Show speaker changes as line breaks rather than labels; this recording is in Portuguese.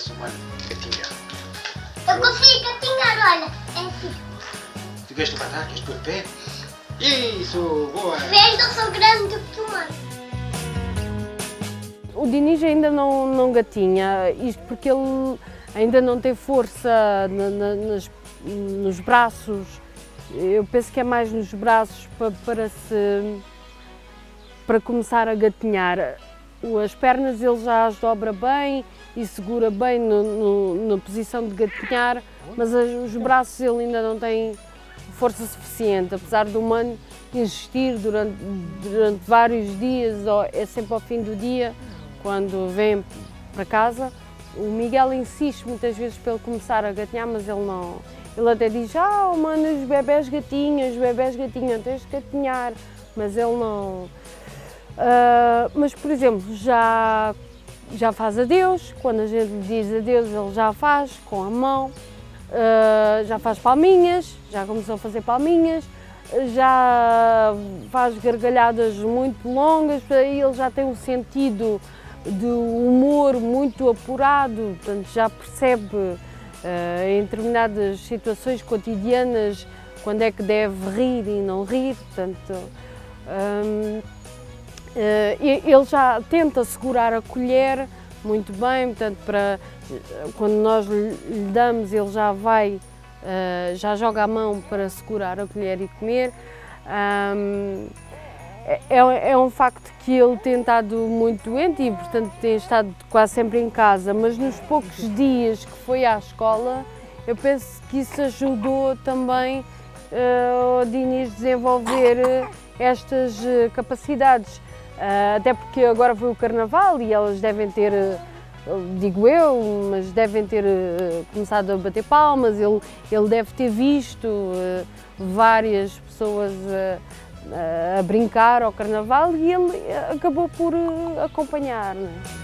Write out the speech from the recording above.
isso, mano. Gatinha. Eu consegui gatinhar, olha. É assim.
Tu vês tu matar? Queres pé? Isso, boa!
Vês, eu sou grande do que tu, mano.
O Diniz ainda não, não gatinha, isto porque ele ainda não tem força na, na, nas, nos braços. Eu penso que é mais nos braços para, para, se, para começar a gatinhar. As pernas ele já as dobra bem e segura bem no, no, na posição de gatinhar, mas os braços ele ainda não tem força suficiente, apesar do humano insistir durante, durante vários dias, é sempre ao fim do dia, quando vem para casa. O Miguel insiste muitas vezes para ele começar a gatinhar, mas ele não. Ele até diz: Ah, mano, os bebés gatinhos, os bebés gatinhos, tens de gatinhar. Mas ele não. Uh, mas, por exemplo, já, já faz adeus, quando a gente lhe diz adeus, ele já faz com a mão, uh, já faz palminhas, já começou a fazer palminhas, já faz gargalhadas muito longas, ele já tem um sentido de humor muito apurado, portanto já percebe uh, em determinadas situações cotidianas quando é que deve rir e não rir, portanto um, ele já tenta segurar a colher muito bem, portanto para quando nós lhe damos ele já vai, uh, já joga a mão para segurar a colher e comer. É, é, é, um facto que ele tem estado muito doente e, portanto, tem estado quase sempre em casa, mas nos poucos dias que foi à escola, eu penso que isso ajudou também uh, Diniz desenvolver eh, estas uh, capacidades. Até porque agora foi o Carnaval e elas devem ter, digo eu, mas devem ter começado a bater palmas, ele, ele deve ter visto várias pessoas a brincar ao carnaval e ele acabou por acompanhar. É?